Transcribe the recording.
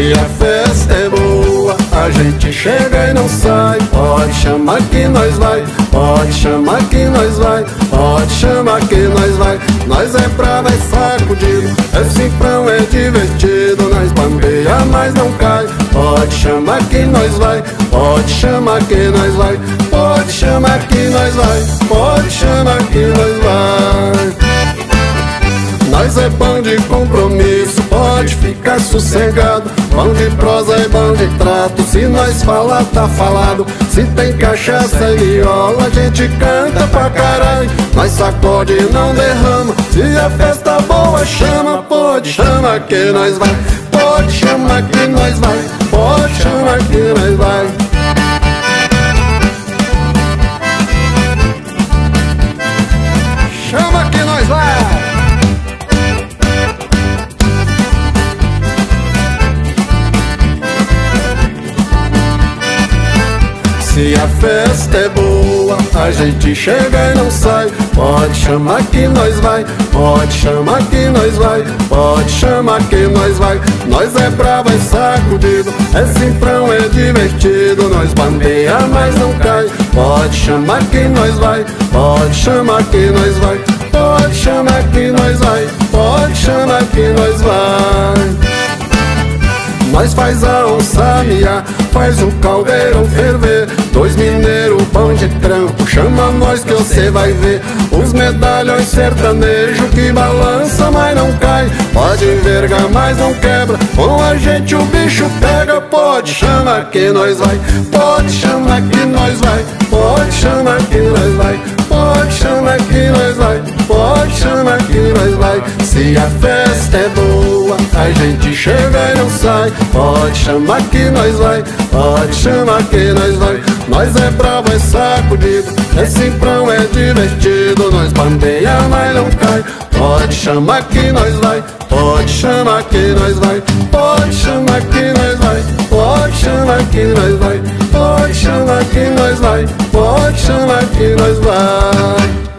Se a festa é boa, a gente chega e não sai. Pode chamar que nós vai, pode chamar que nós vai, pode chamar que nós vai. Nós é bravo, é sacudido, é cifrão, é divertido. Nós bambeia, mas não cai. Pode chamar que nós vai, pode chamar que nós vai, pode chamar que nós vai, pode chamar que nós vai. Nós é bom de compromisso, pode ficar sossegado. Bom de prosa e bom de trato, se nós falar, tá falado. Se tem cachaça e viola, a gente canta pra caralho. Nós sacode e não derrama, se a festa boa chama, pode chamar que nós vai. Pode chamar que nós vai, Se a festa é boa, a gente chega e não sai. Pode chamar que nós vai, pode chamar que nós vai, pode chamar que nós vai. Nós é bravo, é sacudido, é cifrão, é divertido. Nós bandeia, mas não cai. Pode chamar que nós vai, pode chamar que nós vai, pode chamar que nós vai, pode chamar que nós vai. Nós faz a onça miar, faz o caldeirão ferver Dois mineiros, pão de trampo, chama nós que você vai ver. Os medalhões sertanejo que balança, mas não cai. Pode envergar, mas não quebra, com a gente o bicho pega Pode chamar que nós vai, pode chamar que nós vai. Pode chamar que nós vai, pode chamar que nós vai. Pode chamar que nós vai, se a festa é boa A gente chega e não sai. Pode chamar que nós vai, pode chamar que nós vai Nós é bravo, é sacudido, é simprão, é divertido. Nós bandeia, mas não cai. Pode chamar que nós vai, pode chamar que nós vai Pode chamar que nós vai, pode chamar que nós vai Pode chamar que nós vai, pode chamar que nós vai